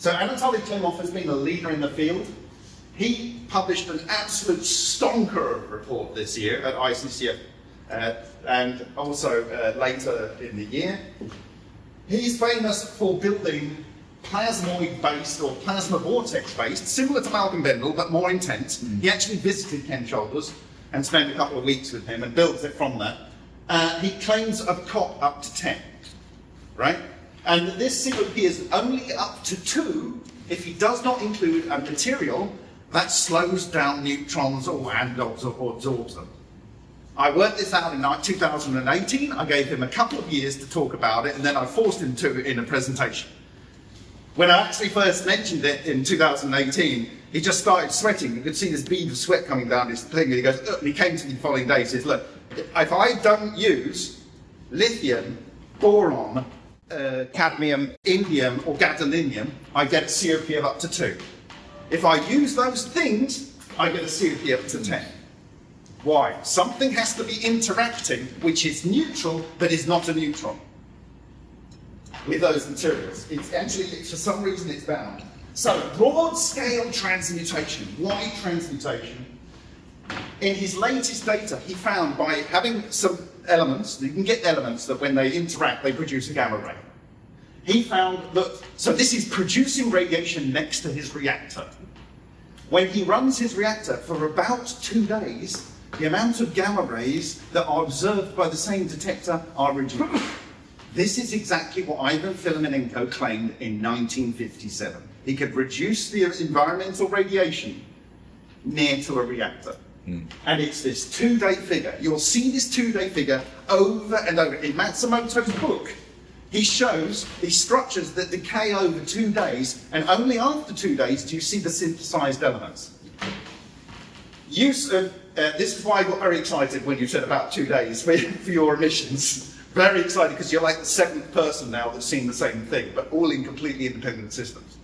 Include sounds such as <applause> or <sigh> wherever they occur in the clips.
So Anatoly Klimov has been a leader in the field. He published an absolute stonker report this year at ICCF uh, and also uh, later in the year. He's famous for building plasmoid-based or plasma vortex-based, similar to Malcolm Bendall, but more intense. Mm. He actually visited Ken Shoulders and spent a couple of weeks with him and built it from there. Uh, he claims a COP up to 10, right? And this COP is only up to 2 if he does not include a material that slows down neutrons or and absorbs them. I worked this out in 2018. I gave him a couple of years to talk about it, and then I forced him to in a presentation. When I actually first mentioned it in 2018, he just started sweating. You could see this bead of sweat coming down his thing, and he goes, and he came to me the following day. He says, Look, if I don't use lithium, boron, uh, cadmium, indium, or gadolinium, I get a COP of up to 2. If I use those things, I get a COP up to 10. Why? Something has to be interacting which is neutral but is not a neutron with those materials. It's actually, for some reason, it's bound. So, broad scale transmutation. Why transmutation? In his latest data, he found by having some elements, you can get elements that when they interact, they produce a gamma ray. He found that, so this is producing radiation next to his reactor. When he runs his reactor for about two days, the amount of gamma rays that are observed by the same detector are reduced. This is exactly what Ivan Filimonenko claimed in 1957. He could reduce the environmental radiation near to a reactor. Mm. And it's this two-day figure. You'll see this two-day figure over and over. In Matsumoto's book, he shows these structures that decay over two days, and only after two days do you see the synthesized elements. Use of, uh, this is why I got very excited when you said about two days <laughs> for, for your emissions. Very excited because you're like the seventh person now that's seen the same thing, but all in completely independent systems.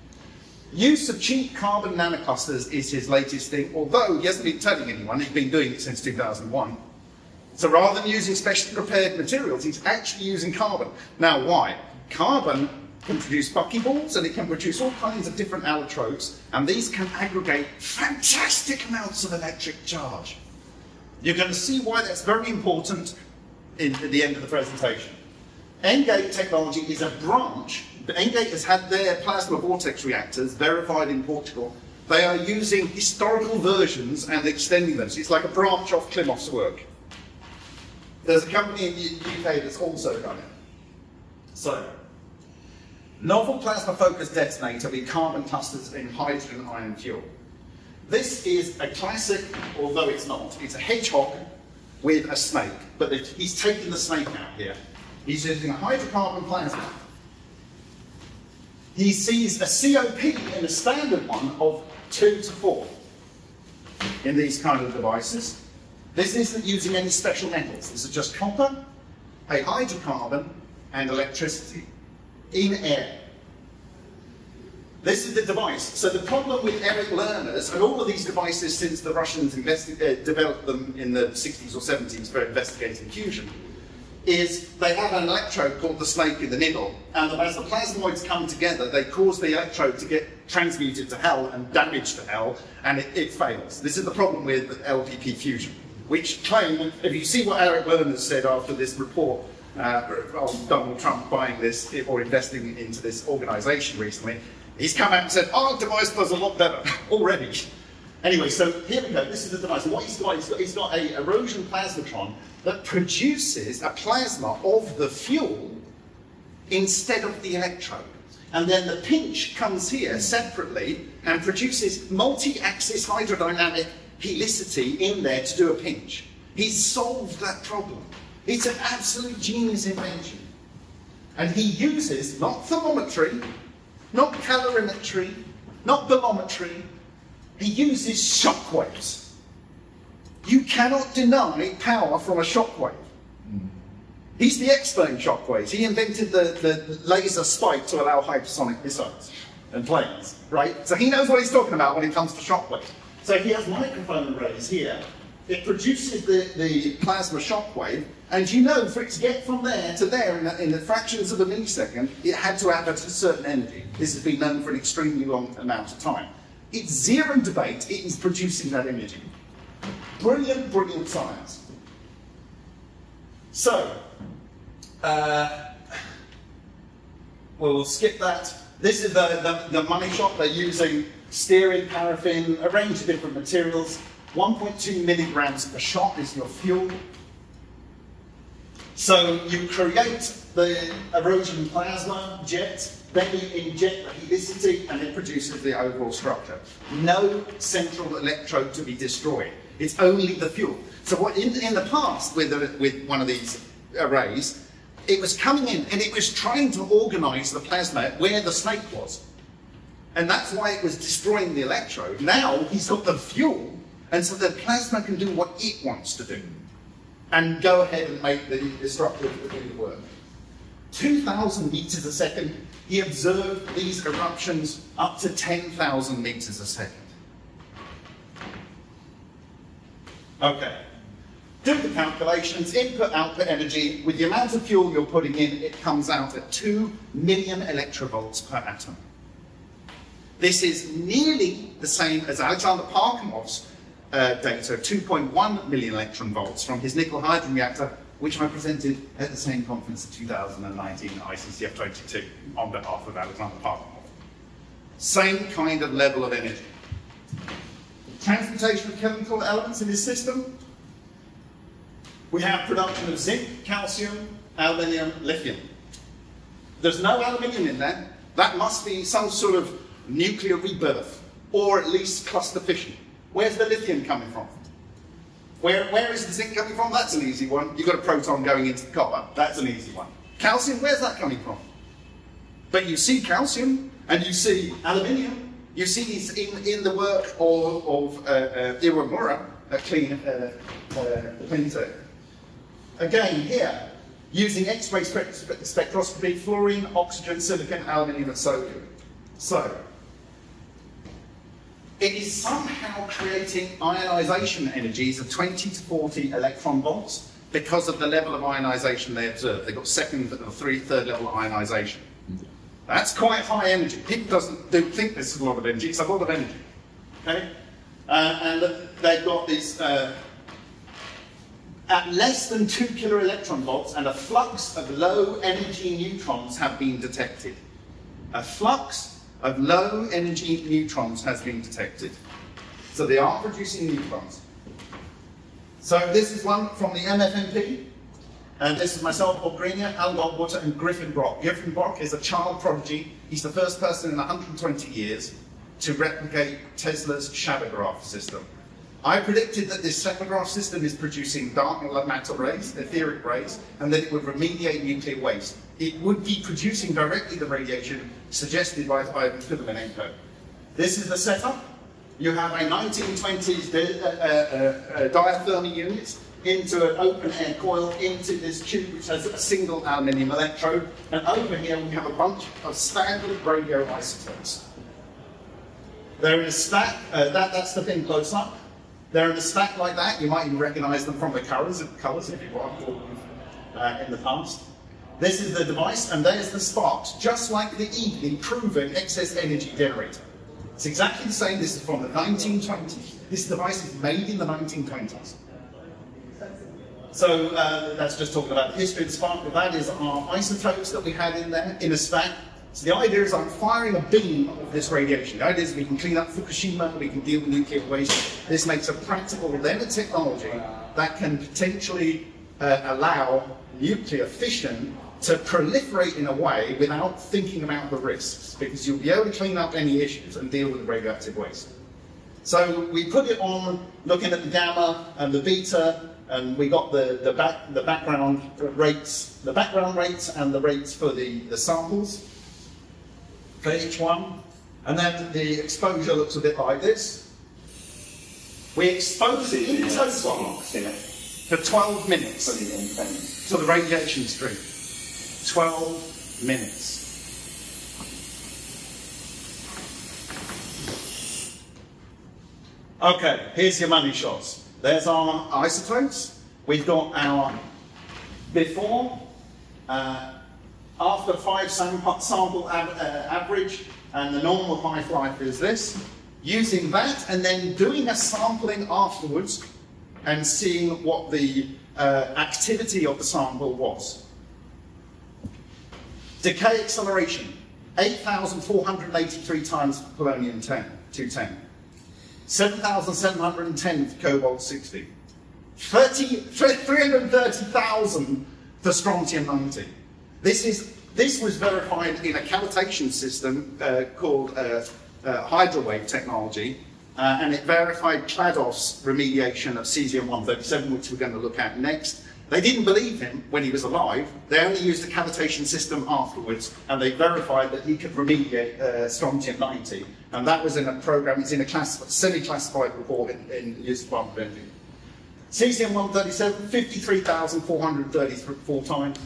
Use of cheap carbon nanoclusters is his latest thing, although he hasn't been telling anyone, he's been doing it since 2001. So rather than using specially prepared materials, he's actually using carbon. Now, why? Carbon can produce buckyballs and it can produce all kinds of different allotropes, and these can aggregate fantastic amounts of electric charge. You're going to see why that's very important in, at the end of the presentation. ENGATE technology is a branch. ENGATE has had their plasma vortex reactors verified in Portugal. They are using historical versions and extending them. So it's like a branch off Klimov's work. There's a company in the UK that's also done it. So, novel plasma focused detonator with carbon clusters in hydrogen ion fuel. This is a classic, although it's not, it's a hedgehog with a snake, but he's taken the snake out here. He's using a hydrocarbon plasma. He sees a COP in a standard one of 2 to 4 in these kind of devices. This isn't using any special metals. This is just copper, a hydrocarbon, and electricity in air. This is the device. So the problem with Eric Lerner's, and all of these devices since the Russians uh, developed them in the 60s or 70s for investigating fusion, is they have an electrode called the snake in the needle, and as the plasmoids come together, they cause the electrode to get transmuted to hell and damaged to hell, and it, it fails. This is the problem with LPP fusion, which claim, if you see what Eric Lerner said after this report, uh, on Donald Trump buying this or investing into this organization recently, He's come out and said, our device does a lot better <laughs> already. Anyway, so here we go. This is the device. What he's got, he's got, he's got a erosion plasmatron that produces a plasma of the fuel instead of the electrode. And then the pinch comes here separately and produces multi-axis hydrodynamic helicity in there to do a pinch. He's solved that problem. It's an absolute genius invention. And he uses not thermometry, not calorimetry, not bolometry. He uses shockwaves. You cannot deny power from a shockwave. Mm. He's the expert in shock waves. He invented the, the laser spike to allow hypersonic missiles and planes, right? So he knows what he's talking about when it comes to shockwaves. So he has microphone arrays here. It produces the, the plasma shockwave, And you know, for it to get from there to there in, a, in the fractions of a millisecond, it had to have a certain energy. This has been known for an extremely long amount of time. It's zero debate, it is producing that energy. Brilliant, brilliant science. So, uh, we'll skip that. This is the, the, the money shot. They're using stearin, paraffin, a range of different materials. 1.2 milligrams per shot is your fuel. So you create the erosion plasma jet, then you inject the helicity, and it produces the overall structure. No central electrode to be destroyed. It's only the fuel. So what in, in the past with, the, with one of these arrays, it was coming in and it was trying to organize the plasma where the snake was. And that's why it was destroying the electrode. Now he's got the fuel, and so the plasma can do what it wants to do and go ahead and make the the work. 2,000 meters a second, he observed these eruptions up to 10,000 meters a second. Okay. Do the calculations, input output energy, with the amount of fuel you're putting in, it comes out at 2 million electrovolts per atom. This is nearly the same as Alexander Parkhomov's uh, data, 2.1 million electron volts from his nickel hydrogen reactor, which I presented at the same conference in 2019 ICCF 22 on behalf of Alexander Parkhomov. Same kind of level of energy. Transportation of chemical elements in this system. We have production of zinc, calcium, aluminium, lithium. There's no aluminium in there. That must be some sort of nuclear rebirth, or at least cluster fission. Where's the lithium coming from? Where, where is the zinc coming from? That's an easy one. You've got a proton going into the copper. That's an easy one. Calcium, where's that coming from? But you see calcium, and you see aluminium. You see these in, in the work of, of uh, uh, Iwamura, a clean, uh, uh, Again, here, using X-ray spectroscopy, fluorine, oxygen, silicon, aluminium, and sodium. So, it is somehow creating ionization energies of 20 to 40 electron volts because of the level of ionization they observe. They've got second or three, third level ionization. That's quite high energy. People doesn't don't think this is a lot of energy. It's a lot of energy. Okay? Uh, and they've got these uh, at less than two kilo electron volts, and a flux of low energy neutrons have been detected. A flux of low energy neutrons has been detected. So they are producing neutrons. So this is one from the MFMP. And this is myself, Bob Greenyer, Alan Goldwater, and Griffin Brock. Griffin Brock is a child prodigy. He's the first person in 120 years to replicate Tesla's Shadowgraph system. I predicted that this Shadowgraph system is producing dark matter rays, etheric rays, and that it would remediate nuclear waste. It would be producing directly the radiation suggested by Ivan Filimonenko. This is the setup. You have a 1920s di uh, uh, uh, diathermy unit into an open air coil into this tube which has a single aluminium electrode. And over here we have a bunch of standard radioisotopes. They're in a stack, uh, that, that's the thing close up. They're in a stack like that. You might even recognize them from the colors, colors if you've worked uh, in the past. This is the device, and there's the sparks, just like the Egely proven excess energy generator. It's exactly the same. This is from the 1920s. This device is made in the 1920s. So uh, that's just talking about the history of the spark. That is our isotopes that we had in there in a stack. So the idea is I'm firing a beam of this radiation. The idea is we can clean up Fukushima, we can deal with nuclear waste. This makes a practical LENR technology that can potentially uh, allow nuclear fission to proliferate in a way without thinking about the risks, because you'll be able to clean up any issues and deal with the radioactive waste. So we put it on looking at the gamma and the beta, and we got the, the, back, the background rates, the background rates and the rates for the, the samples for each one. And then the exposure looks a bit like this. We expose it in total for 12 minutes to the radiation stream. 12 minutes. Okay, here's your money shots. There's our isotopes. We've got our before, uh, after five sample, uh, average, and the normal half-life is this, using that and then doing a sampling afterwards and seeing what the uh, activity of the sample was. Decay acceleration, 8,483 times for polonium 10, 210. 7,710 for cobalt 60. 330,000 for strontium 90. This, is, this was verified in a cavitation system uh, called uh, uh, hydrowave technology, uh, and it verified Kladov's remediation of cesium-137, which we're going to look at next. They didn't believe him when he was alive. They only used the cavitation system afterwards, and they verified that he could remediate uh, strontium-90. And that was in a program, it's in a semi-classified report in, in the US Department of Energy. Cesium-137, 53,434 times,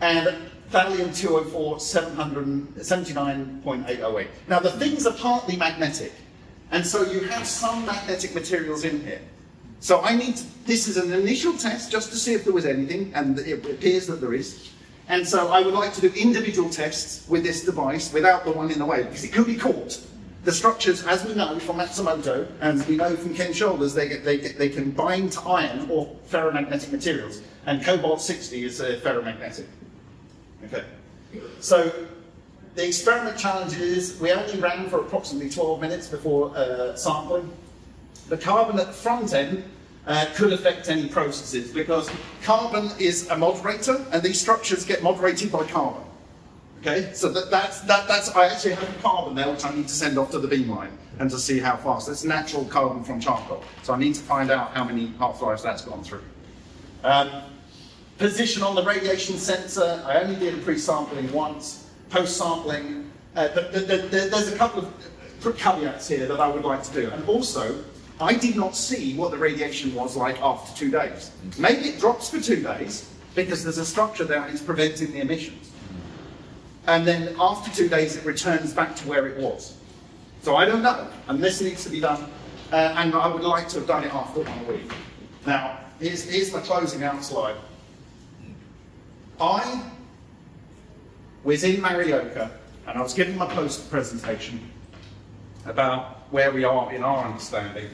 and thallium-204, 779.808. Now, the things are partly magnetic, and so you have some magnetic materials in here. So I need to, this is an initial test just to see if there was anything, and it appears that there is. And so I would like to do individual tests with this device without the one in the way, because it could be caught. The structures, as we know from Matsumoto, and we know from Ken Shoulders, they, they, they can bind to iron or ferromagnetic materials. And cobalt 60 is uh, ferromagnetic. Okay. So the experiment challenge is we only ran for approximately 12 minutes before uh, sampling. The carbon at the front end uh, could affect any processes because carbon is a moderator and these structures get moderated by carbon. Okay, so that, that's, that, that's, I actually have carbon there which I need to send off to the beamline and to see how fast. It's natural carbon from charcoal. So I need to find out how many half-lives that's gone through. Um, position on the radiation sensor, I only did pre-sampling once. Post-sampling, uh, there's a couple of caveats here that I would like to do. And also, I did not see what the radiation was like after two days. Maybe it drops for two days because there's a structure there and it's preventing the emissions. And then after two days, it returns back to where it was. So I don't know, and this needs to be done, uh, and I would like to have done it after one week. Now, here's, here's my closing out slide. I was in Morioka, and I was giving my poster presentation about where we are in our understanding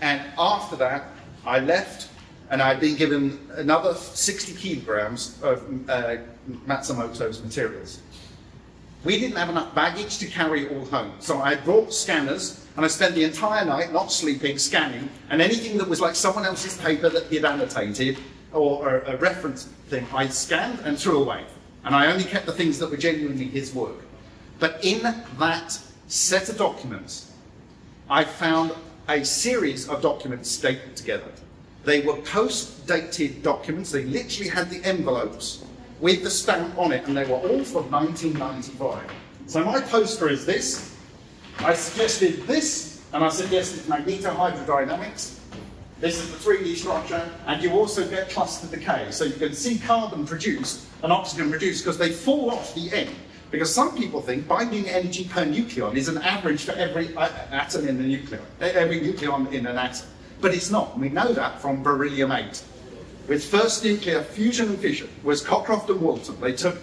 and after that, I left and I'd been given another 60 kilograms of uh, Matsumoto's materials. We didn't have enough baggage to carry it all home. So I brought scanners and I spent the entire night not sleeping, scanning, and anything that was like someone else's paper that he had annotated or a, a reference thing, I scanned and threw away. And I only kept the things that were genuinely his work. But in that set of documents, I found a series of documents stapled together. They were post-dated documents. They literally had the envelopes with the stamp on it, and they were all from 1995. So my poster is this. I suggested this, and I suggested magnetohydrodynamics. This is the 3D structure, and you also get cluster decay. So you can see carbon produced and oxygen produced because they fall off the end. Because some people think binding energy per nucleon is an average for every atom in the nucleon, every nucleon in an atom. But it's not. We know that from beryllium 8. With first nuclear fusion and fission was Cockcroft and Walton. They took,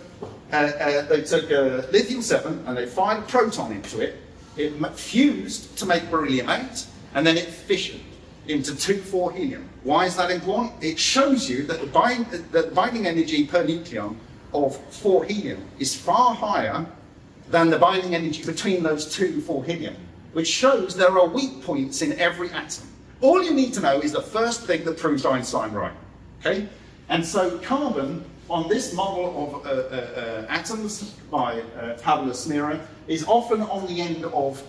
uh, uh, they took uh, lithium 7 and they fired a proton into it. It fused to make beryllium 8 and then it fissioned into 2,4 helium. Why is that important? It shows you that the, bind, that the binding energy per nucleon of 4 helium is far higher than the binding energy between those two 4 helium, which shows there are weak points in every atom. All you need to know is the first thing that proves Einstein right. Okay? And so carbon on this model of uh, uh, uh, atoms by uh, Pablo Smira is often on the end of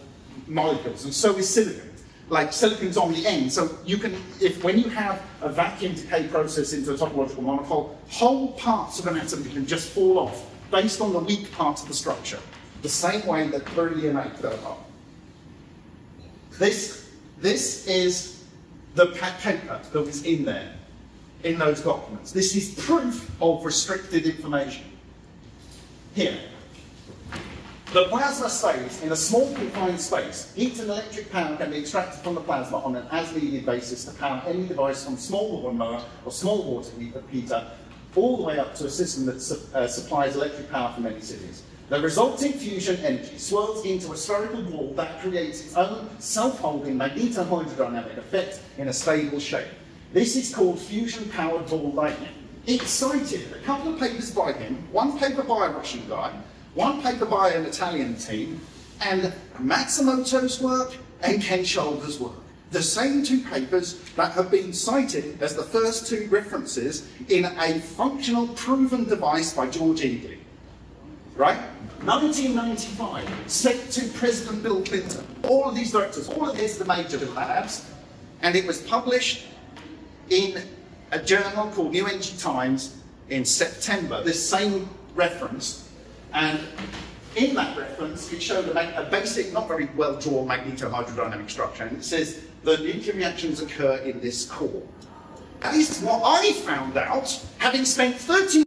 molecules, and so is silicon like silicon's on the end. So you can, if when you have a vacuum decay process into a topological monopole, whole parts of an atom can just fall off based on the weak parts of the structure, the same way that beryllium 8 fell apart. This, this is the paper that was in there, in those documents. This is proof of restricted information. Here, the plasma stays in a small confined space. Heat and electric power can be extracted from the plasma on an as-needed basis to power any device from small lawnmower or small water heater all the way up to a system that su uh, supplies electric power for many cities. The resulting fusion energy swirls into a spherical ball that creates its own self-holding magnetohydrodynamic effect in a stable shape. This is called fusion-powered ball lightning. Excited, a couple of papers by him, one paper by a Russian guy, one paper by an Italian team, and Matsumoto's work and Ken Shoulders' work. The same two papers that have been cited as the first two references in a functional proven device by George Egely. Right? 1995, sent to President Bill Clinton. All of these directors, all of these the major labs, and it was published in a journal called New Energy Times in September. This same reference, and in that reference, it showed a, a basic, not very well drawn magnetohydrodynamic structure, and it says the nuclear reactions occur in this core. At least what I found out, having spent 13